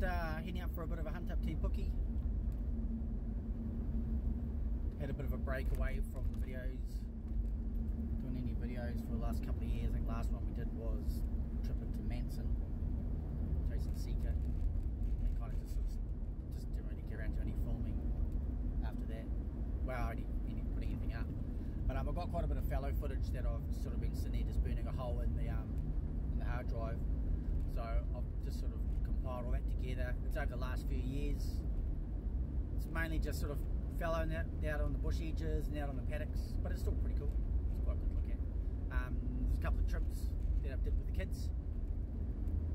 just uh, heading out for a bit of a hunt up Te Puke. Had a bit of a break away from the videos, doing any videos for the last couple of years. I think last one we did was trip into Manson, Jason Seeker, and kind of just sort just didn't really get around to any filming after that. Well, I didn't put anything up. But um, I've got quite a bit of fallow footage that I've sort of been sitting there just burning a hole in the um, in the hard drive. So I've just sort of compiled all that together. It's over the last few years. It's mainly just sort of fallow out, out on the bush edges and out on the paddocks, but it's still pretty cool. It's quite good to look at. Um, there's a couple of trips that I've did with the kids,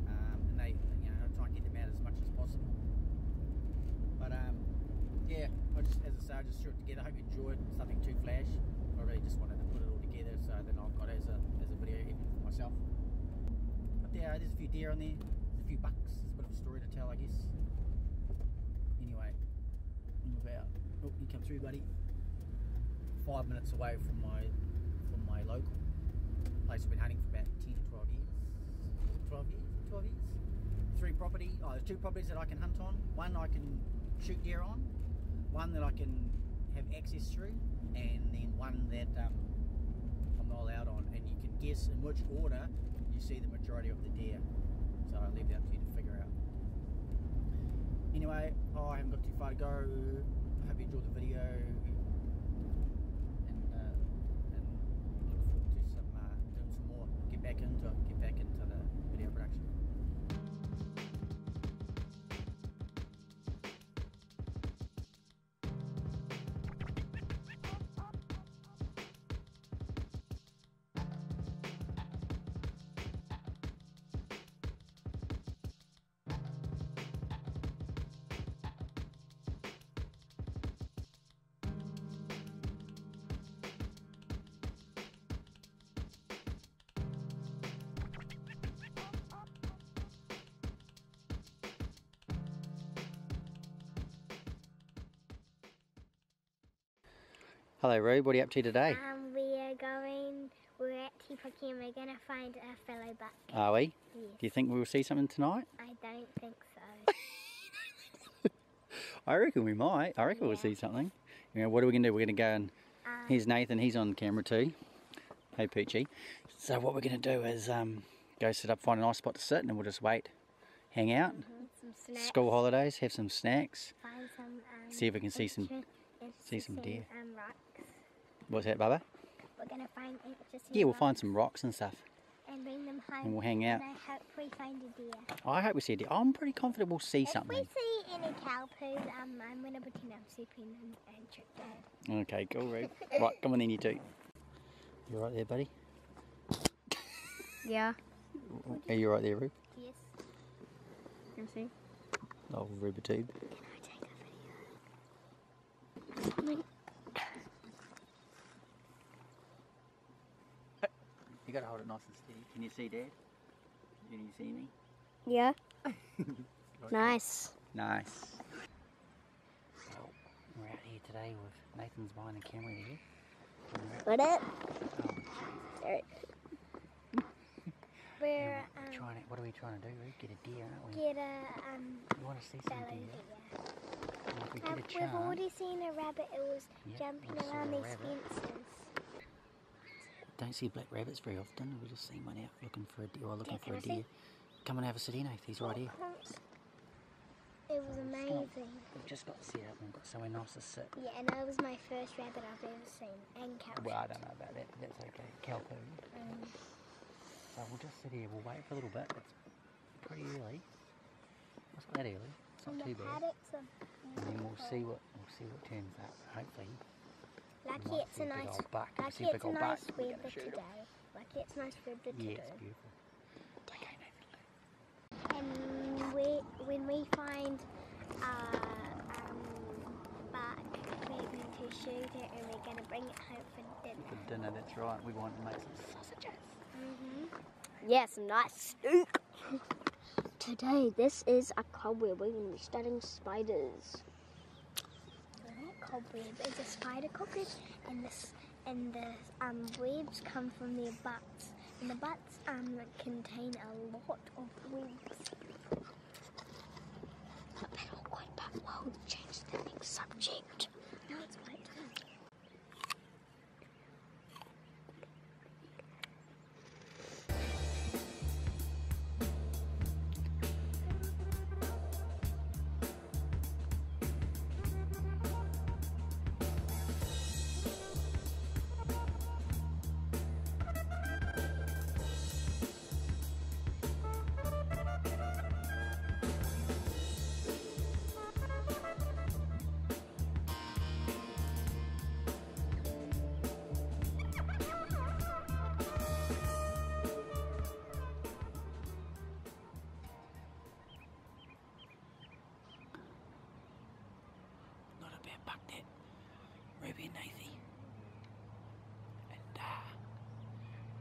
um, and they, you know, I try and get them out as much as possible. But um, yeah, I just, as I say, I just threw it together. I hope you enjoyed. It's nothing too flash. I really just wanted to put it all together so then I've got it as a, as a video even for myself. But yeah, there's a few deer on there, few bucks, there's a bit of a story to tell I guess. Anyway, I'm about, oh you come through buddy, five minutes away from my from my local place I've been hunting for about 10 to 12 years. 12 years? 12 years? Three property, oh there's two properties that I can hunt on. One I can shoot deer on, one that I can have access through, and then one that um, I'm not allowed on. And you can guess in which order you see the majority of the deer. So I'll leave that up to you to figure out. Anyway, oh, I haven't got too far to go. I hope you enjoyed the video. And, uh, and look forward to some, uh, doing some more. Get back into it, get back into Hello, Roo. What are you up to today? Um, we are going, we're at Te and we're going to find a fallow buck. Are we? Yes. Do you think we'll see something tonight? I don't think so. I reckon we might. I reckon yeah. we'll see something. You know, what are we going to do? We're going to go and... Um, here's Nathan. He's on camera too. Hey, Peachy. So what we're going to do is um, go sit up, find a nice spot to sit, and then we'll just wait, hang out. Mm -hmm. School holidays, have some snacks. Find some... Um, see if we can see some see some deer. Rocks. What's that, Bubba? We're gonna find just Yeah, we'll rocks find some rocks and stuff. And bring them home. And we'll hang out. And I hope we find a deer. I hope we see a deer. I'm pretty confident we'll see if something. If we see any cow poo, um, I'm gonna pretend I'm sleeping and, and trick Dad. Okay, cool, Rube. right, come on then, you two. You right there, buddy? Yeah. Are you right there, Rube? Yes. Can see? Oh, Ruber tube. Can I take a video? You gotta hold it nice and steady. Can you see Dad? Can you see me? Yeah. nice. Nice. Well, we're out here today with Nathan's behind the camera there. What it? Oh. There We're um, trying to, what are we trying to do? We get a deer, aren't we? Get a, um, You want to see some deer? deer. Um, chance, we've already seen a rabbit. It was Yep, jumping around these rabbit. fences. Don't see black rabbits very often. We just seen one out looking for a deer, or looking Yeah, for a can see? deer. Come and have a sit in, He's right here. It was amazing. We've just got to sit up and got somewhere nice to sit. Yeah, and that was my first rabbit I've ever seen, and cow. Well, I don't know about that, but that's okay. Cow poo. Um, So we'll just sit here. We'll wait for a little bit. It's pretty early. It's not that early. It's not too bad. And then we'll see what we'll see what turns up. Hopefully, Lucky it's a nice, old buck. If we see lucky it's a nice weather today. Lucky it's nice weather yeah, it's today. beautiful. Okay, Nathan. And we, when we find uh, um, buck, we're going to shoot it and we're going to bring it home for dinner. For dinner, that's right. We want to make some sausages. Mm-hmm. Yeah, some nice steak. Today, this is a cobweb. We're going to be studying spiders cobweb is a spider cockroach, and this and the um, webs come from their butts, and the butts um, contain a lot of webs. But they all quite but well, change the next subject. And Nathy. And uh,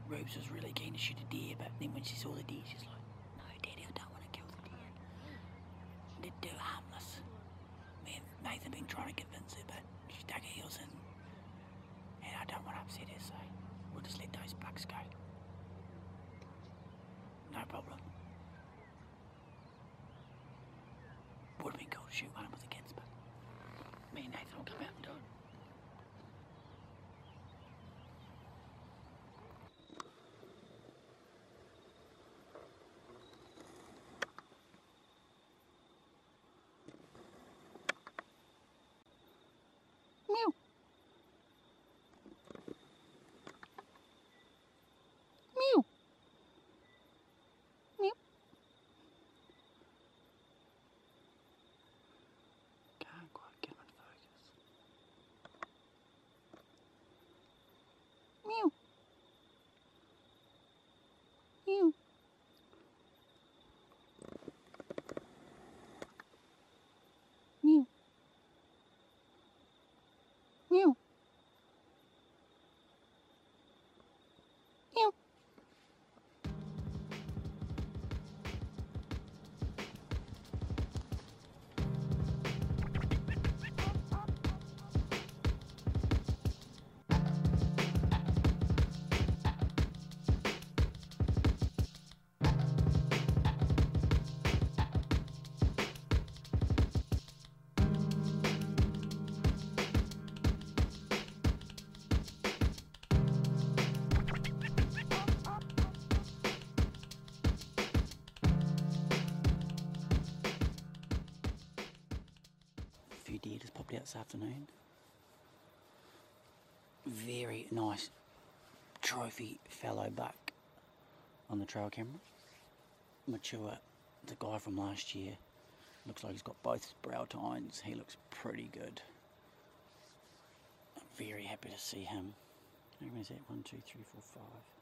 Rubes was really keen to shoot a deer, but then when she saw the deer, she's like, no, Daddy, I don't want to kill the deer. They're, they're harmless. Me and Nathan been trying to convince her, but she dug her heels in. And I don't want to upset her, so we'll just let those bucks go. No problem. Would have been cool to shoot one with the kids, but me and Nathan will come out and do it. This afternoon. Very nice trophy fallow buck on the trail camera. Mature, the guy from last year. Looks like he's got both brow tines. He looks pretty good. I'm very happy to see him. How many is that? One, two, three, four, five.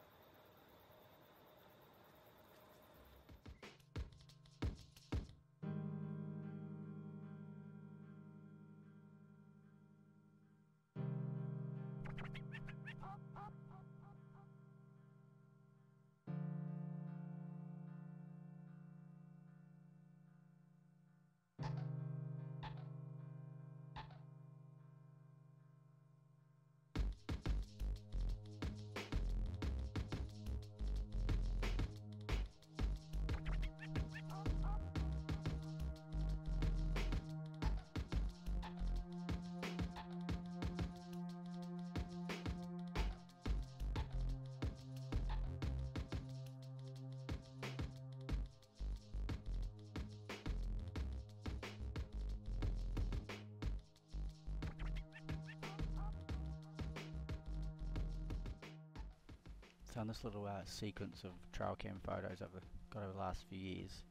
So this little uh, sequence of trail cam photos I've got over the last few years,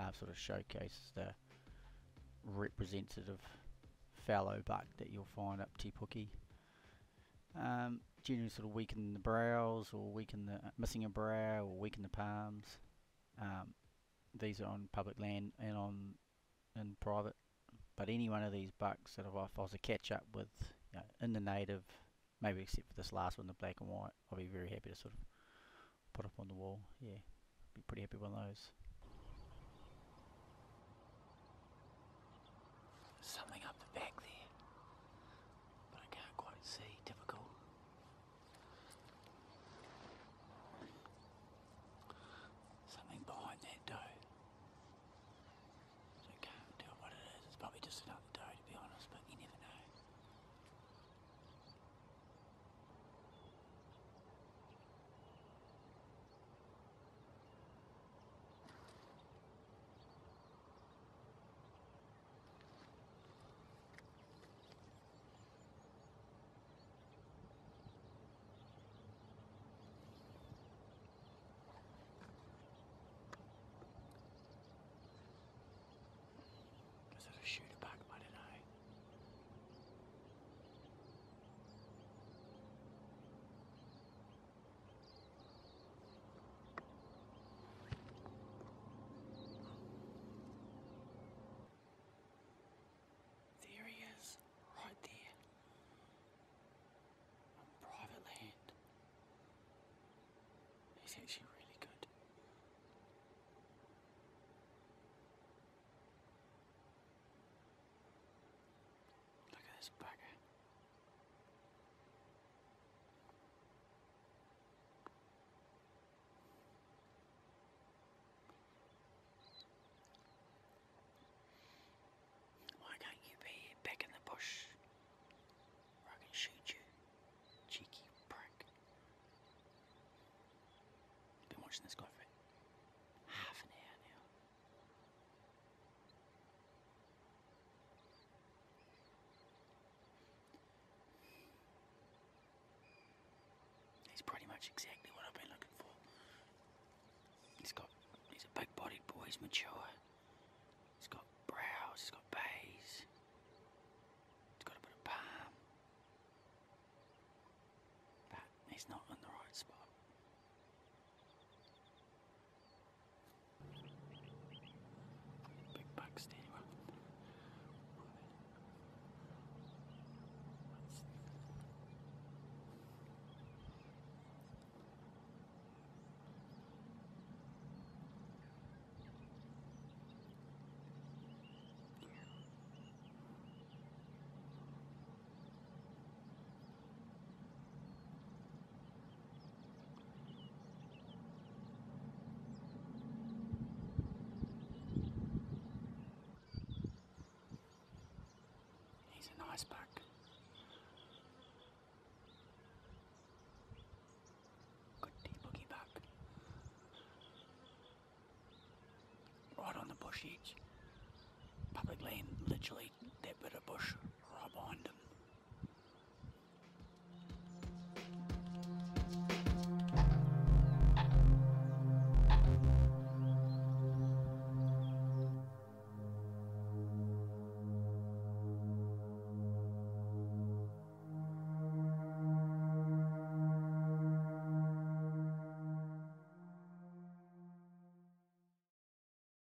uh, sort of showcases the representative fallow buck that you'll find up Te Puke. Um, generally sort of weaken the brows or weaken the missing a brow or weaken the palms. Um, these are on public land and on in private. But any one of these bucks that if I was to catch up with you know, in the native, maybe except for this last one, the black and white, I'll be very happy to sort of put up on the wall. Yeah, be pretty happy with those. Something up the back there, but I can't quite see. Typical. Something behind that doe. So I can't tell what it is. It's probably just another doe, to be honest, but you never He's actually really good. Look at this bugger. Why can't you be back in the bush? Or I can shoot you, cheeky prick. Been watching this guy for half an hour now. Much exactly what I've been looking for. He's got, he's a big bodied boy, he's mature. He's got brows, he's got bays. He's got a bit of palm. But he's not in the right spot. Big bucks anyway. Nice buck. Good deep boogie buck. Right on the bush edge. Public land, literally that bit of bush.